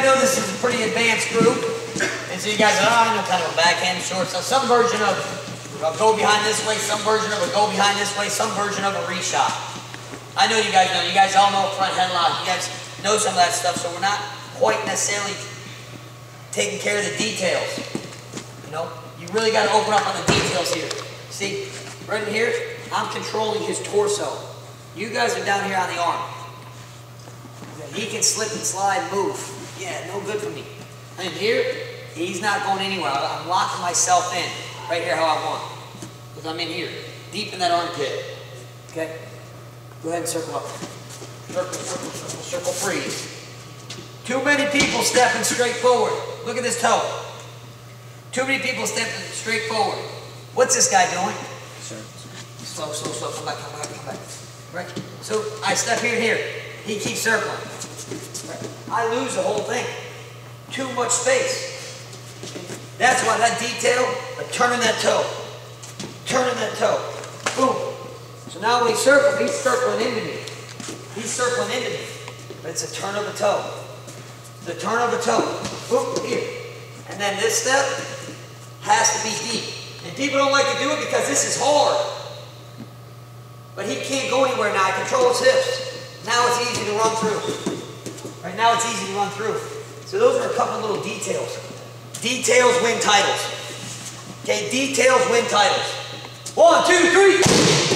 I know this is a pretty advanced group, and so you guys are, oh, I know kind of a backhand short, so some version of a go behind this way, some version of a go behind this way, some version of a reshot. I know you guys know, you guys all know front headlock, you guys know some of that stuff, so we're not quite necessarily taking care of the details. You know, you really got to open up on the details here. See, right in here, I'm controlling his torso. You guys are down here on the arm. He can slip and slide, move. Yeah, no good for me. And here, he's not going anywhere. I'm locking myself in right here how I want. Because I'm in here, deep in that armpit. Okay? Go ahead and circle up. Circle, circle, circle, circle, freeze. Too many people stepping straight forward. Look at this toe. Too many people stepping straight forward. What's this guy doing? Slow, slow, slow. Come back, come back, come back. Right? So I step here here. He keeps circling. I lose the whole thing. Too much space. That's why that detail of turning that toe, turning that toe, boom. So now when he circles, he's circling into me. He's circling into me. But it's a turn of the toe. The turn of the toe. Boom, here. And then this step has to be deep. And people don't like to do it because this is hard. But he can't go anywhere now. I control his hips. Now it's easy to run through. Now it's easy to run through. So those are a couple little details. Details win titles. Okay, details win titles. One, two, three.